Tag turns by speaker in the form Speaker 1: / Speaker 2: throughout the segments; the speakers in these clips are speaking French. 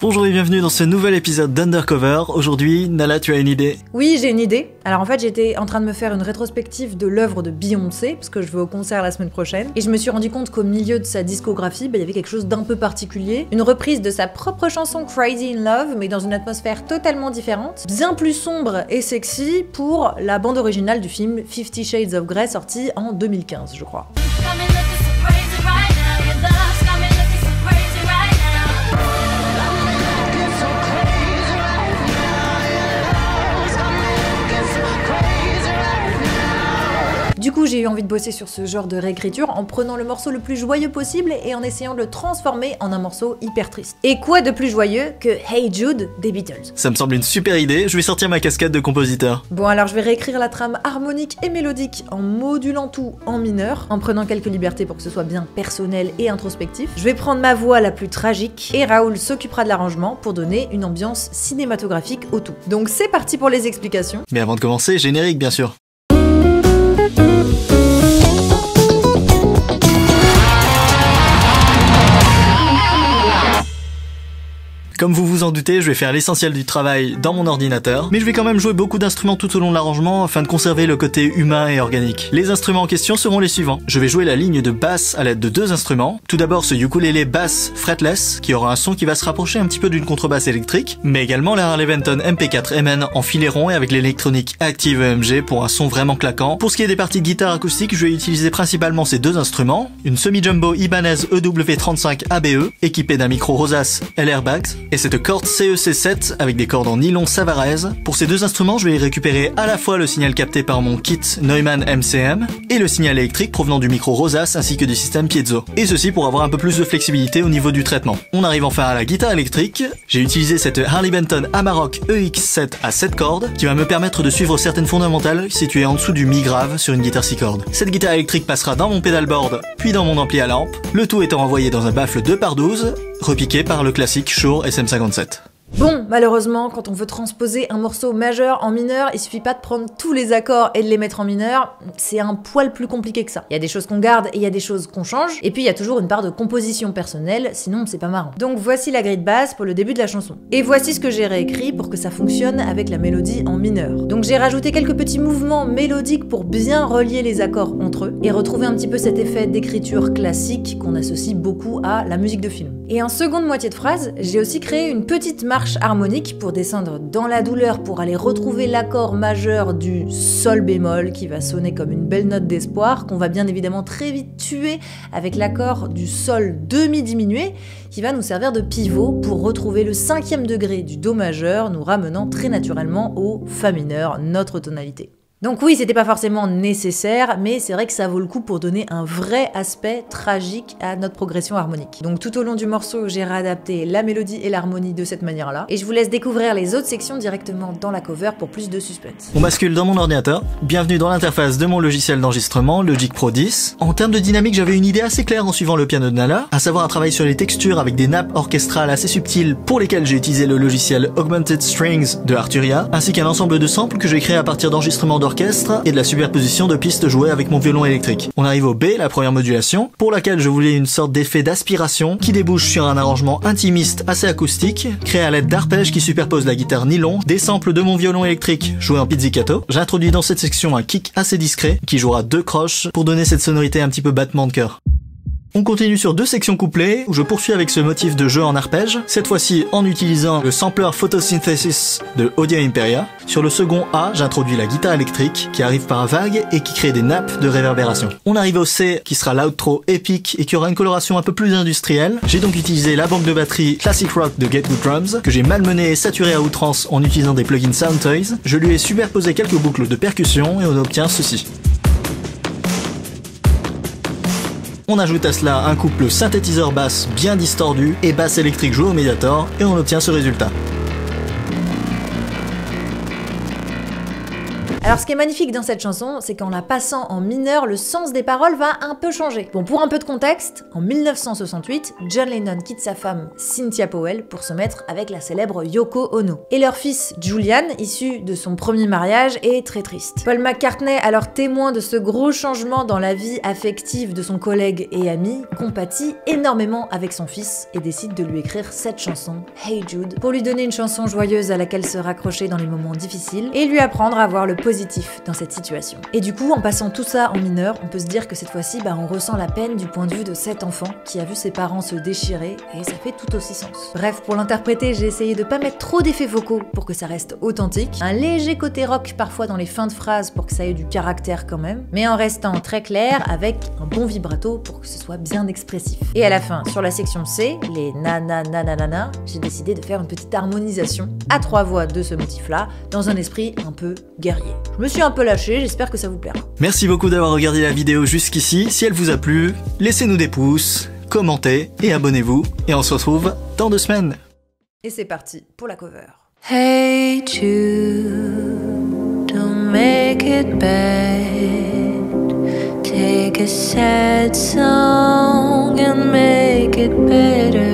Speaker 1: Bonjour et bienvenue dans ce nouvel épisode d'Undercover. Aujourd'hui, Nala, tu as une idée
Speaker 2: Oui, j'ai une idée. Alors en fait, j'étais en train de me faire une rétrospective de l'œuvre de Beyoncé, parce que je vais au concert la semaine prochaine, et je me suis rendu compte qu'au milieu de sa discographie, bah, il y avait quelque chose d'un peu particulier. Une reprise de sa propre chanson Crazy in Love, mais dans une atmosphère totalement différente, bien plus sombre et sexy pour la bande originale du film Fifty Shades of Grey, sorti en 2015, je crois. Coup, j'ai eu envie de bosser sur ce genre de réécriture en prenant le morceau le plus joyeux possible et en essayant de le transformer en un morceau hyper triste. Et quoi de plus joyeux que Hey Jude des Beatles?
Speaker 1: Ça me semble une super idée, je vais sortir ma casquette de compositeur.
Speaker 2: Bon alors je vais réécrire la trame harmonique et mélodique en modulant tout en mineur, en prenant quelques libertés pour que ce soit bien personnel et introspectif. Je vais prendre ma voix la plus tragique et Raoul s'occupera de l'arrangement pour donner une ambiance cinématographique au tout. Donc c'est parti pour les explications.
Speaker 1: Mais avant de commencer, générique bien sûr. Comme vous vous en doutez, je vais faire l'essentiel du travail dans mon ordinateur, mais je vais quand même jouer beaucoup d'instruments tout au long de l'arrangement afin de conserver le côté humain et organique. Les instruments en question seront les suivants. Je vais jouer la ligne de basse à l'aide de deux instruments. Tout d'abord ce ukulélé basse fretless, qui aura un son qui va se rapprocher un petit peu d'une contrebasse électrique, mais également la Harley Benton MP4 MN en filet rond et avec l'électronique Active EMG pour un son vraiment claquant. Pour ce qui est des parties de guitare acoustique, je vais utiliser principalement ces deux instruments, une semi-jumbo Ibanez EW35 ABE, équipée d'un micro Rosas LR Bags, et cette corde CEC7 avec des cordes en nylon Savarez. Pour ces deux instruments, je vais récupérer à la fois le signal capté par mon kit Neumann MCM et le signal électrique provenant du micro Rosas ainsi que du système Piezo. Et ceci pour avoir un peu plus de flexibilité au niveau du traitement. On arrive enfin à la guitare électrique. J'ai utilisé cette Harley Benton Amarok EX7 à 7 cordes qui va me permettre de suivre certaines fondamentales situées en dessous du mi grave sur une guitare 6 cordes. Cette guitare électrique passera dans mon pedalboard puis dans mon ampli à lampe, le tout étant envoyé dans un baffle 2x12 repiqué par le classique Shure SM57.
Speaker 2: Bon, malheureusement, quand on veut transposer un morceau majeur en mineur, il suffit pas de prendre tous les accords et de les mettre en mineur, c'est un poil plus compliqué que ça. Il y a des choses qu'on garde et il y a des choses qu'on change, et puis il y a toujours une part de composition personnelle, sinon c'est pas marrant. Donc voici la grille de base pour le début de la chanson. Et voici ce que j'ai réécrit pour que ça fonctionne avec la mélodie en mineur. Donc j'ai rajouté quelques petits mouvements mélodiques pour bien relier les accords entre eux, et retrouver un petit peu cet effet d'écriture classique qu'on associe beaucoup à la musique de film. Et en seconde moitié de phrase, j'ai aussi créé une petite harmonique pour descendre dans la douleur pour aller retrouver l'accord majeur du sol bémol qui va sonner comme une belle note d'espoir qu'on va bien évidemment très vite tuer avec l'accord du sol demi diminué qui va nous servir de pivot pour retrouver le cinquième degré du do majeur nous ramenant très naturellement au fa mineur, notre tonalité. Donc oui, c'était pas forcément nécessaire, mais c'est vrai que ça vaut le coup pour donner un vrai aspect tragique à notre progression harmonique. Donc tout au long du morceau, j'ai réadapté la mélodie et l'harmonie de cette manière-là, et je vous laisse découvrir les autres sections directement dans la cover pour plus de suspense.
Speaker 1: On bascule dans mon ordinateur. Bienvenue dans l'interface de mon logiciel d'enregistrement, Logic Pro 10. En termes de dynamique, j'avais une idée assez claire en suivant le piano de Nala, à savoir un travail sur les textures avec des nappes orchestrales assez subtiles pour lesquelles j'ai utilisé le logiciel Augmented Strings de Arturia, ainsi qu'un ensemble de samples que j'ai créé à partir d'enregistrements et de la superposition de pistes jouées avec mon violon électrique. On arrive au B, la première modulation, pour laquelle je voulais une sorte d'effet d'aspiration qui débouche sur un arrangement intimiste assez acoustique, créé à l'aide d'arpèges qui superposent la guitare nylon, des samples de mon violon électrique joué en pizzicato. J'introduis dans cette section un kick assez discret qui jouera deux croches pour donner cette sonorité un petit peu battement de cœur. On continue sur deux sections couplées, où je poursuis avec ce motif de jeu en arpège, cette fois-ci en utilisant le sampler Photosynthesis de Audio Imperia. Sur le second A, j'introduis la guitare électrique, qui arrive par vague et qui crée des nappes de réverbération. On arrive au C, qui sera l'outro épique et qui aura une coloration un peu plus industrielle. J'ai donc utilisé la banque de batterie Classic Rock de Gatewood Drums, que j'ai malmené et saturé à outrance en utilisant des plugins Soundtoys. Je lui ai superposé quelques boucles de percussion et on obtient ceci. On ajoute à cela un couple synthétiseur basse bien distordu et basse électrique jouée au Mediator et on obtient ce résultat.
Speaker 2: Alors ce qui est magnifique dans cette chanson, c'est qu'en la passant en mineur, le sens des paroles va un peu changer. Bon, pour un peu de contexte, en 1968, John Lennon quitte sa femme Cynthia Powell pour se mettre avec la célèbre Yoko Ono. Et leur fils Julian, issu de son premier mariage, est très triste. Paul McCartney, alors témoin de ce gros changement dans la vie affective de son collègue et ami, compatit énormément avec son fils et décide de lui écrire cette chanson, Hey Jude, pour lui donner une chanson joyeuse à laquelle se raccrocher dans les moments difficiles et lui apprendre à voir le dans cette situation. Et du coup, en passant tout ça en mineur, on peut se dire que cette fois-ci, bah, on ressent la peine du point de vue de cet enfant qui a vu ses parents se déchirer et ça fait tout aussi sens. Bref, pour l'interpréter, j'ai essayé de pas mettre trop d'effets vocaux pour que ça reste authentique, un léger côté rock parfois dans les fins de phrases pour que ça ait du caractère quand même, mais en restant très clair avec un bon vibrato pour que ce soit bien expressif. Et à la fin, sur la section C, les na na na na na na, j'ai décidé de faire une petite harmonisation à trois voix de ce motif-là, dans un esprit un peu guerrier. Je me suis un peu lâché, j'espère que ça vous plaira.
Speaker 1: Merci beaucoup d'avoir regardé la vidéo jusqu'ici. Si elle vous a plu, laissez-nous des pouces, commentez et abonnez-vous. Et on se retrouve dans deux semaines.
Speaker 2: Et c'est parti pour la cover.
Speaker 3: Hey Jude, don't make it bad. Take a sad song and make it better.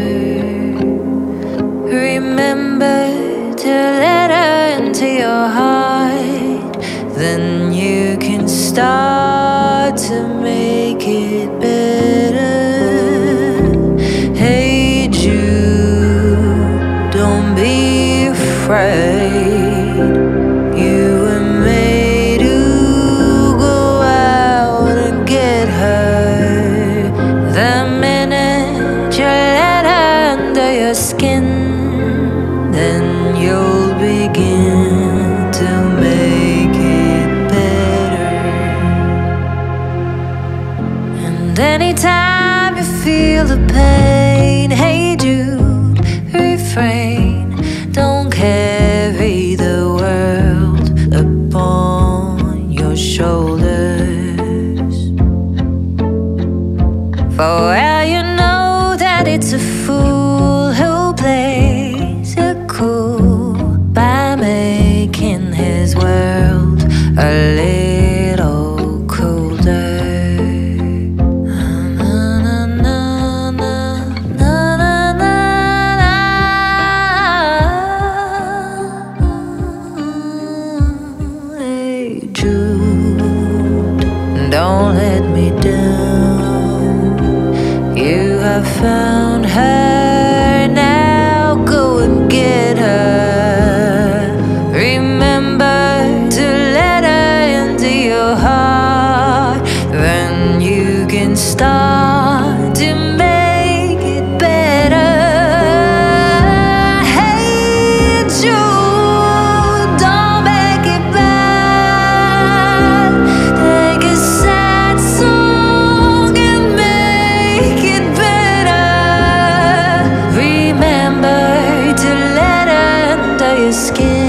Speaker 3: Feel the pain, hey Jude, refrain. Don't carry the world upon your shoulders. For well, you know that it's a fool down, her your skin.